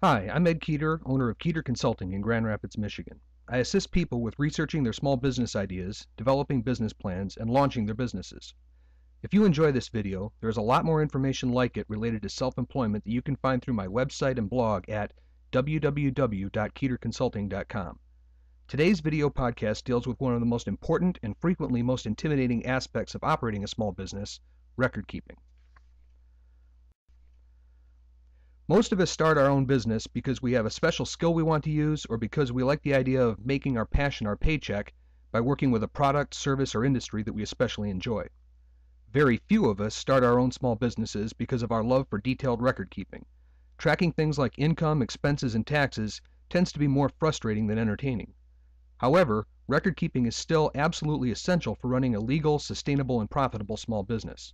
Hi, I'm Ed Keeter, owner of Keeter Consulting in Grand Rapids, Michigan. I assist people with researching their small business ideas, developing business plans, and launching their businesses. If you enjoy this video, there is a lot more information like it related to self-employment that you can find through my website and blog at www.keeterconsulting.com. Today's video podcast deals with one of the most important and frequently most intimidating aspects of operating a small business, record keeping. Most of us start our own business because we have a special skill we want to use or because we like the idea of making our passion our paycheck by working with a product, service, or industry that we especially enjoy. Very few of us start our own small businesses because of our love for detailed record keeping. Tracking things like income, expenses, and taxes tends to be more frustrating than entertaining. However, record keeping is still absolutely essential for running a legal, sustainable, and profitable small business.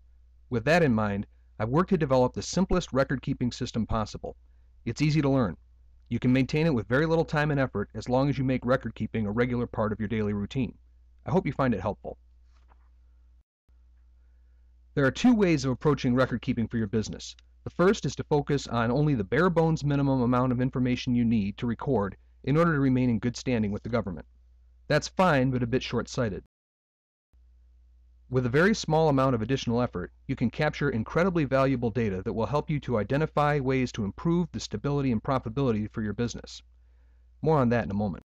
With that in mind, I've worked to develop the simplest record keeping system possible. It's easy to learn. You can maintain it with very little time and effort as long as you make record keeping a regular part of your daily routine. I hope you find it helpful. There are two ways of approaching record keeping for your business. The first is to focus on only the bare bones minimum amount of information you need to record in order to remain in good standing with the government. That's fine, but a bit short sighted. With a very small amount of additional effort, you can capture incredibly valuable data that will help you to identify ways to improve the stability and profitability for your business. More on that in a moment.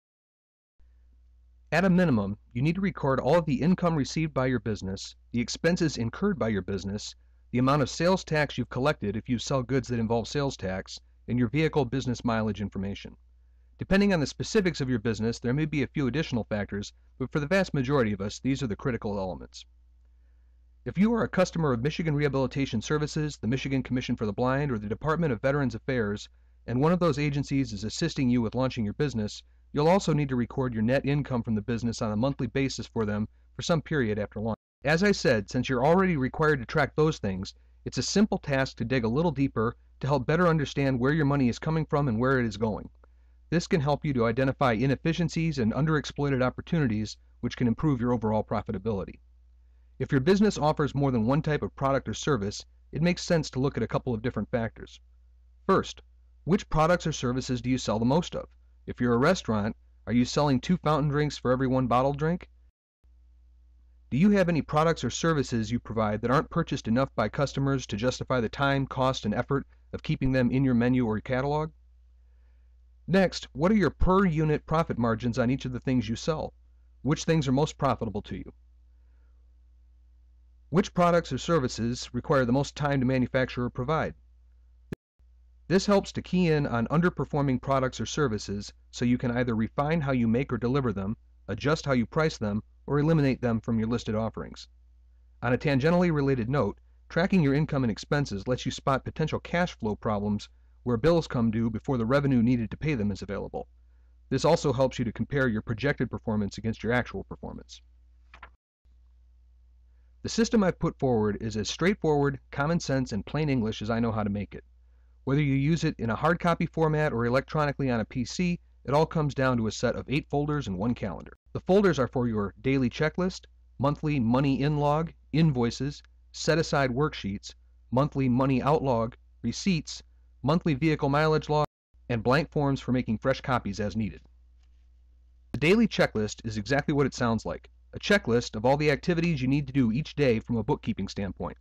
At a minimum, you need to record all of the income received by your business, the expenses incurred by your business, the amount of sales tax you've collected if you sell goods that involve sales tax, and your vehicle business mileage information. Depending on the specifics of your business, there may be a few additional factors, but for the vast majority of us, these are the critical elements. If you are a customer of Michigan Rehabilitation Services, the Michigan Commission for the Blind, or the Department of Veterans Affairs, and one of those agencies is assisting you with launching your business, you'll also need to record your net income from the business on a monthly basis for them for some period after launch. As I said, since you're already required to track those things, it's a simple task to dig a little deeper to help better understand where your money is coming from and where it is going. This can help you to identify inefficiencies and underexploited opportunities which can improve your overall profitability. If your business offers more than one type of product or service, it makes sense to look at a couple of different factors. First, which products or services do you sell the most of? If you're a restaurant, are you selling two fountain drinks for every one bottled drink? Do you have any products or services you provide that aren't purchased enough by customers to justify the time, cost, and effort of keeping them in your menu or catalog? Next, what are your per unit profit margins on each of the things you sell? Which things are most profitable to you? Which products or services require the most time to manufacture or provide? This helps to key in on underperforming products or services so you can either refine how you make or deliver them, adjust how you price them, or eliminate them from your listed offerings. On a tangentially related note, tracking your income and expenses lets you spot potential cash flow problems where bills come due before the revenue needed to pay them is available. This also helps you to compare your projected performance against your actual performance. The system I've put forward is as straightforward, common sense, and plain English as I know how to make it. Whether you use it in a hard copy format or electronically on a PC, it all comes down to a set of eight folders and one calendar. The folders are for your daily checklist, monthly money in log, invoices, set aside worksheets, monthly money out log, receipts, monthly vehicle mileage log, and blank forms for making fresh copies as needed. The daily checklist is exactly what it sounds like a checklist of all the activities you need to do each day from a bookkeeping standpoint.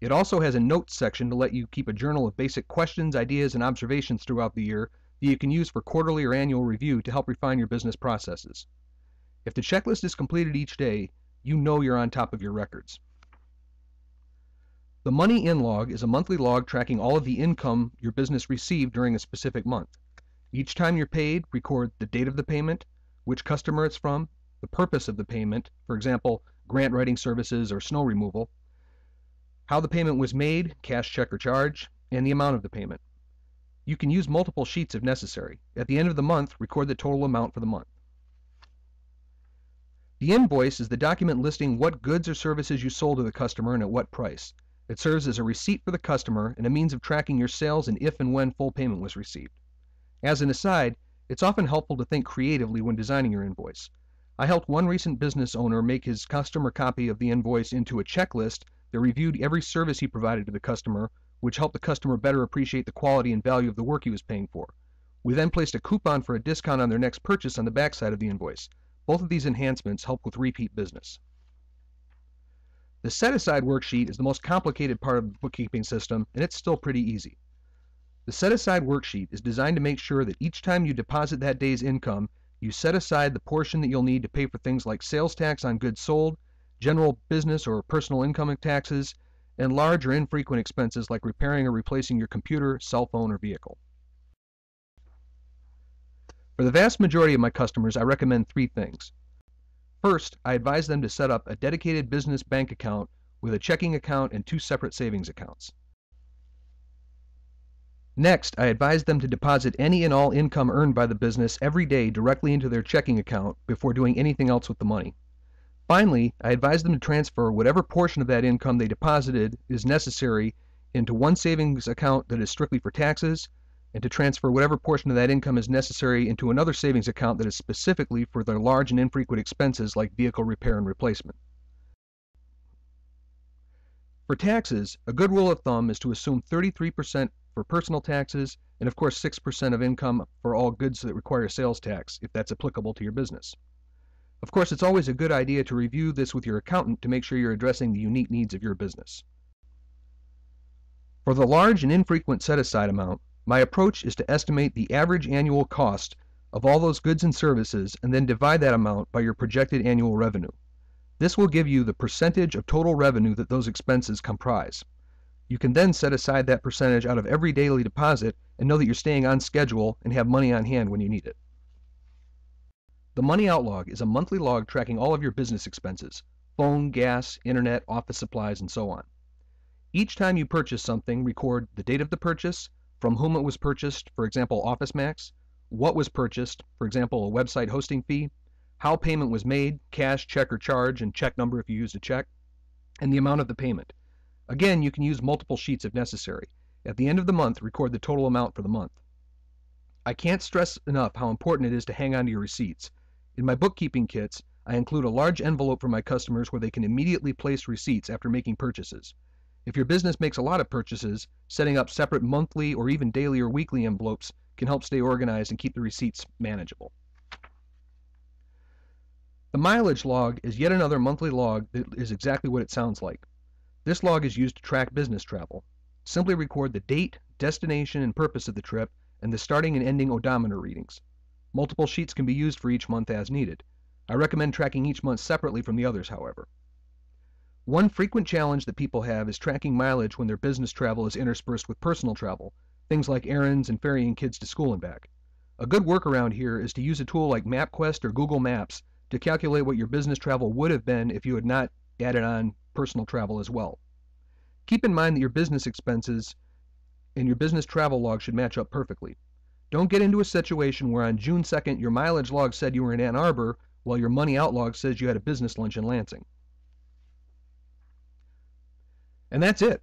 It also has a notes section to let you keep a journal of basic questions, ideas, and observations throughout the year that you can use for quarterly or annual review to help refine your business processes. If the checklist is completed each day, you know you're on top of your records. The Money In log is a monthly log tracking all of the income your business received during a specific month. Each time you're paid, record the date of the payment, which customer it's from, the purpose of the payment, for example, grant writing services or snow removal, how the payment was made, cash check or charge, and the amount of the payment. You can use multiple sheets if necessary. At the end of the month, record the total amount for the month. The invoice is the document listing what goods or services you sold to the customer and at what price. It serves as a receipt for the customer and a means of tracking your sales and if and when full payment was received. As an aside, it's often helpful to think creatively when designing your invoice. I helped one recent business owner make his customer copy of the invoice into a checklist that reviewed every service he provided to the customer which helped the customer better appreciate the quality and value of the work he was paying for. We then placed a coupon for a discount on their next purchase on the backside of the invoice. Both of these enhancements help with repeat business. The set aside worksheet is the most complicated part of the bookkeeping system, and it's still pretty easy. The set aside worksheet is designed to make sure that each time you deposit that day's income, you set aside the portion that you'll need to pay for things like sales tax on goods sold, general business or personal income taxes, and large or infrequent expenses like repairing or replacing your computer, cell phone, or vehicle. For the vast majority of my customers, I recommend three things. First, I advise them to set up a dedicated business bank account with a checking account and two separate savings accounts. Next, I advise them to deposit any and all income earned by the business every day directly into their checking account before doing anything else with the money. Finally, I advise them to transfer whatever portion of that income they deposited is necessary into one savings account that is strictly for taxes, and to transfer whatever portion of that income is necessary into another savings account that is specifically for their large and infrequent expenses like vehicle repair and replacement. For taxes, a good rule of thumb is to assume 33% for personal taxes and of course 6% of income for all goods that require sales tax if that's applicable to your business. Of course, it's always a good idea to review this with your accountant to make sure you're addressing the unique needs of your business. For the large and infrequent set aside amount, my approach is to estimate the average annual cost of all those goods and services and then divide that amount by your projected annual revenue. This will give you the percentage of total revenue that those expenses comprise. You can then set aside that percentage out of every daily deposit and know that you're staying on schedule and have money on hand when you need it. The Money Out Log is a monthly log tracking all of your business expenses phone, gas, internet, office supplies, and so on. Each time you purchase something, record the date of the purchase, from whom it was purchased, for example, OfficeMax, what was purchased, for example, a website hosting fee, how payment was made, cash, check, or charge, and check number if you used a check, and the amount of the payment. Again, you can use multiple sheets if necessary. At the end of the month, record the total amount for the month. I can't stress enough how important it is to hang on to your receipts. In my bookkeeping kits, I include a large envelope for my customers where they can immediately place receipts after making purchases. If your business makes a lot of purchases, setting up separate monthly or even daily or weekly envelopes can help stay organized and keep the receipts manageable. The mileage log is yet another monthly log that is exactly what it sounds like. This log is used to track business travel. Simply record the date, destination, and purpose of the trip, and the starting and ending odometer readings. Multiple sheets can be used for each month as needed. I recommend tracking each month separately from the others, however. One frequent challenge that people have is tracking mileage when their business travel is interspersed with personal travel, things like errands and ferrying kids to school and back. A good workaround here is to use a tool like MapQuest or Google Maps to calculate what your business travel would have been if you had not added on personal travel as well. Keep in mind that your business expenses and your business travel log should match up perfectly. Don't get into a situation where on June 2nd your mileage log said you were in Ann Arbor while your money out log says you had a business lunch in Lansing. And that's it.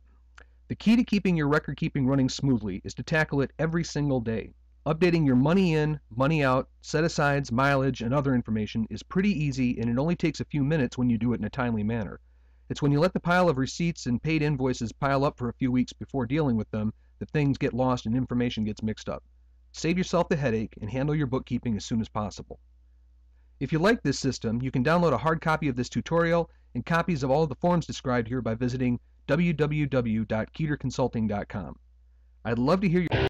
The key to keeping your record keeping running smoothly is to tackle it every single day. Updating your money in, money out, set asides, mileage, and other information is pretty easy and it only takes a few minutes when you do it in a timely manner. It's when you let the pile of receipts and paid invoices pile up for a few weeks before dealing with them that things get lost and information gets mixed up. Save yourself the headache and handle your bookkeeping as soon as possible. If you like this system, you can download a hard copy of this tutorial and copies of all of the forms described here by visiting www.keeterconsulting.com. I'd love to hear your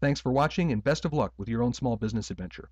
Thanks for watching and best of luck with your own small business adventure.